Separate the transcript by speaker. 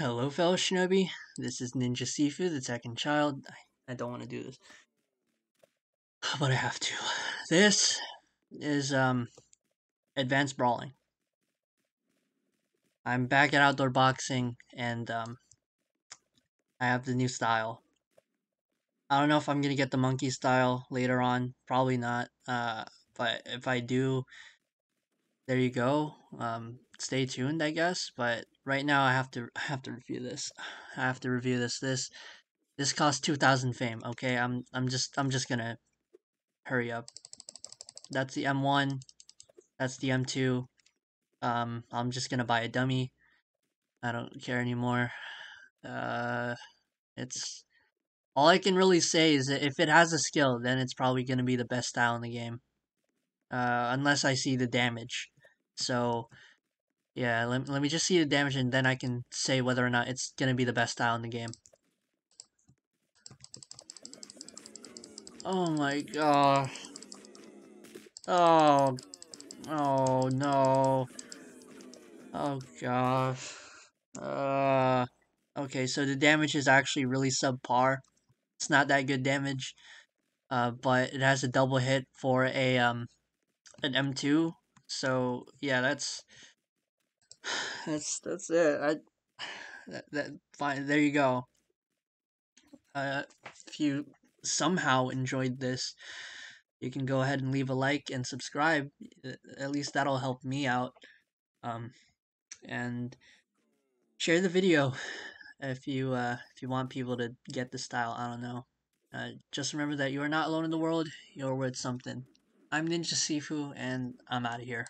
Speaker 1: Hello, fellow shinobi. This is Ninja Sifu, the second child. I, I don't want to do this, but I have to. This is um advanced brawling. I'm back at outdoor boxing, and um I have the new style. I don't know if I'm gonna get the monkey style later on. Probably not. Uh, but if I do, there you go. Um, stay tuned, I guess. But right now, I have to I have to review this. I have to review this. This this costs two thousand fame. Okay, I'm I'm just I'm just gonna hurry up. That's the M1. That's the M2. Um, I'm just gonna buy a dummy. I don't care anymore. Uh, it's all I can really say is that if it has a skill, then it's probably gonna be the best style in the game. Uh, unless I see the damage. So, yeah, let, let me just see the damage and then I can say whether or not it's going to be the best style in the game. Oh my god. Oh. Oh no. Oh gosh. Uh. Okay, so the damage is actually really subpar. It's not that good damage. Uh, but it has a double hit for a um an M2 so yeah, that's that's that's it. I that, that fine. There you go. Uh, if you somehow enjoyed this, you can go ahead and leave a like and subscribe. At least that'll help me out. Um, and share the video if you uh if you want people to get the style. I don't know. Uh, just remember that you are not alone in the world. You're worth something. I'm Ninja Sifu, and I'm out of here.